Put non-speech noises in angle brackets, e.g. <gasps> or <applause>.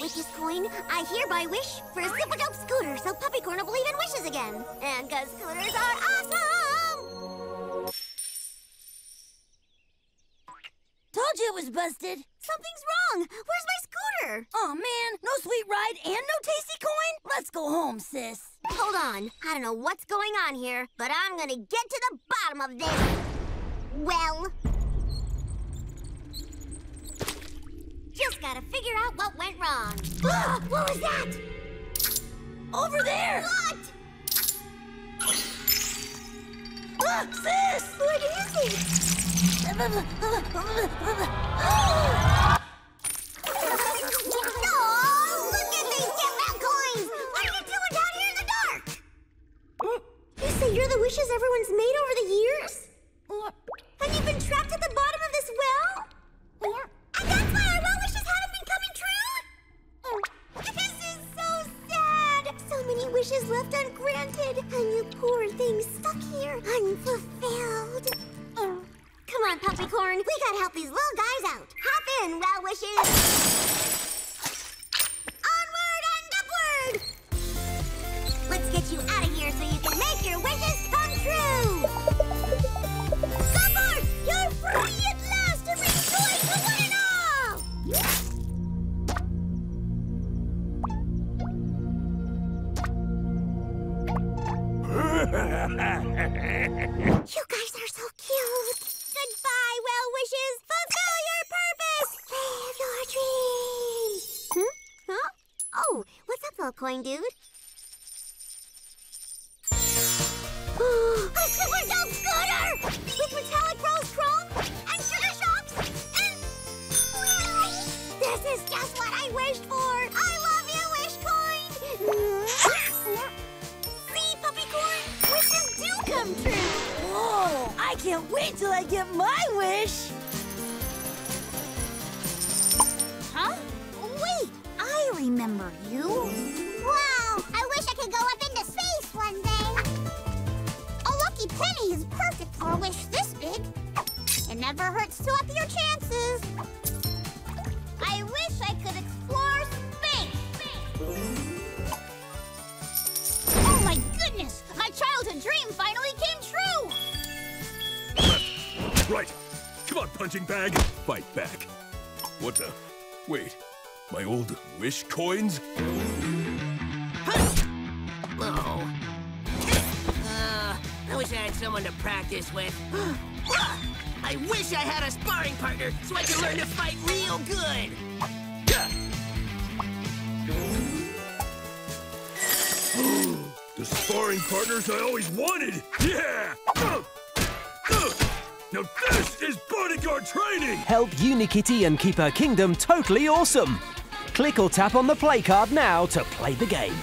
Witch's coin, I hereby wish for a super dope scooter so Puppycorn will believe in wishes again. And cause scooters are awesome! Told you it was busted. Something's wrong. Where's my scooter? Oh man, no sweet ride and no tasty coin? Let's go home, sis. Hold on. I don't know what's going on here, but I'm gonna get to the bottom of this. Well, gotta figure out what went wrong. Ah, what was that? Over there! What? Ah, sis! What is it? Oh, look at these get well wishes left ungranted, and you poor thing stuck here unfulfilled. Oh, come on, Puppycorn. We gotta help these little guys out. Hop in, well wishes. You guys are so cute! Goodbye, well wishes! Fulfill your purpose! Live your dreams! Hmm? Huh? Oh, what's up, little coin dude? Can't wait till I get my wish! Huh? Wait, I remember you. Wow, I wish I could go up into space one day. A lucky penny is perfect for a wish this big. It never hurts to up your chances. I wish punching bag. Fight back. What the? Wait. My old wish coins? Oh. Uh, I wish I had someone to practice with. <gasps> I wish I had a sparring partner so I could learn to fight real good. <gasps> The sparring partners I always wanted! Yeah! Now this is bodyguard training! Help Unikitty and keep her kingdom totally awesome. Click or tap on the play card now to play the game.